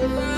Bye.